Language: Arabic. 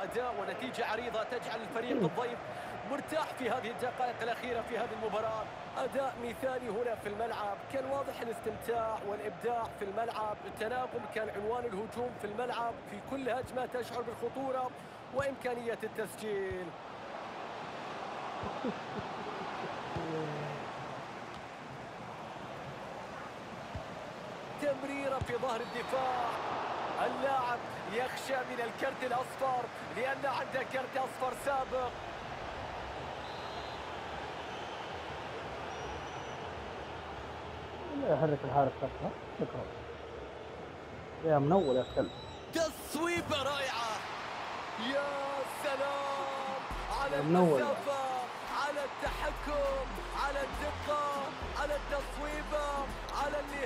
وأداء ونتيجة عريضة تجعل الفريق الضيف مرتاح في هذه الدقائق الأخيرة في هذه المباراة. أداء مثالي هنا في الملعب. كان واضح الاستمتاع والإبداع في الملعب. التناغم كان عنوان الهجوم في الملعب. في كل هجمة تشعر بالخطورة وإمكانية التسجيل. تمريرة في ظهر الدفاع. اللاعب يخشى من الكرت الأصفر لأن عنده كرت أصفر سابق. لا يحرك الحارس فترة شكرا. يا منور يا كلب تصويبة رائعة. يا سلام. على. المسافة على التحكم على الدقة على التصويبة على النهاية